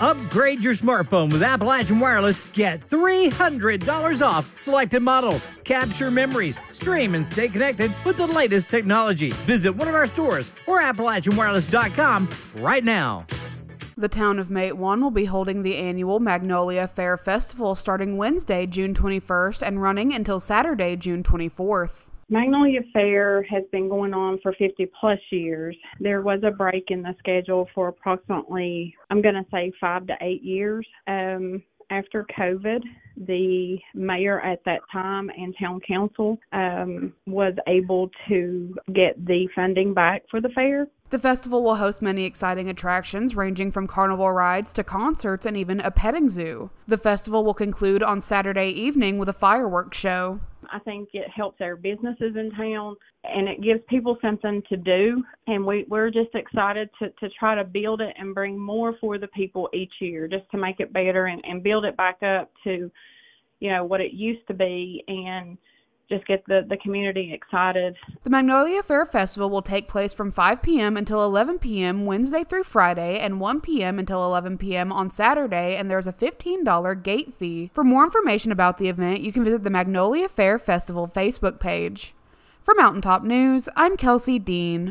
Upgrade your smartphone with Appalachian Wireless. Get $300 off selected models. Capture memories, stream, and stay connected with the latest technology. Visit one of our stores or AppalachianWireless.com right now. The town of Matewan will be holding the annual Magnolia Fair Festival starting Wednesday, June 21st and running until Saturday, June 24th. Magnolia Fair has been going on for 50 plus years. There was a break in the schedule for approximately, I'm going to say, five to eight years. Um, after COVID, the mayor at that time and town council um, was able to get the funding back for the fair. The festival will host many exciting attractions ranging from carnival rides to concerts and even a petting zoo. The festival will conclude on Saturday evening with a fireworks show. I think it helps our businesses in town and it gives people something to do. And we, we're just excited to, to try to build it and bring more for the people each year just to make it better and, and build it back up to, you know, what it used to be and just get the, the community excited. The Magnolia Fair Festival will take place from 5 p.m. until 11 p.m. Wednesday through Friday and 1 p.m. until 11 p.m. on Saturday, and there's a $15 gate fee. For more information about the event, you can visit the Magnolia Fair Festival Facebook page. For Mountaintop News, I'm Kelsey Dean.